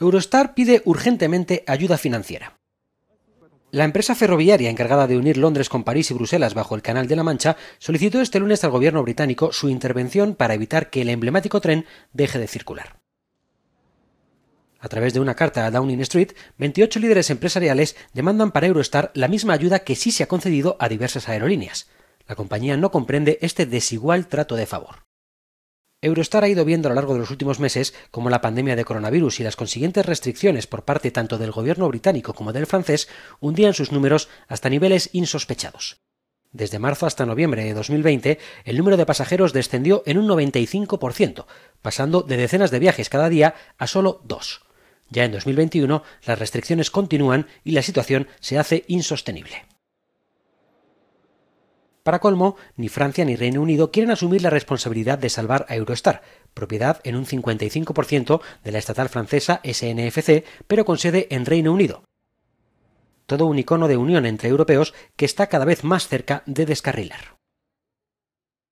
Eurostar pide urgentemente ayuda financiera. La empresa ferroviaria encargada de unir Londres con París y Bruselas bajo el Canal de la Mancha solicitó este lunes al gobierno británico su intervención para evitar que el emblemático tren deje de circular. A través de una carta a Downing Street, 28 líderes empresariales demandan para Eurostar la misma ayuda que sí se ha concedido a diversas aerolíneas. La compañía no comprende este desigual trato de favor. Eurostar ha ido viendo a lo largo de los últimos meses cómo la pandemia de coronavirus y las consiguientes restricciones por parte tanto del gobierno británico como del francés hundían sus números hasta niveles insospechados. Desde marzo hasta noviembre de 2020, el número de pasajeros descendió en un 95%, pasando de decenas de viajes cada día a solo dos. Ya en 2021, las restricciones continúan y la situación se hace insostenible. Para colmo, ni Francia ni Reino Unido quieren asumir la responsabilidad de salvar a Eurostar, propiedad en un 55% de la estatal francesa SNFC, pero con sede en Reino Unido. Todo un icono de unión entre europeos que está cada vez más cerca de descarrilar.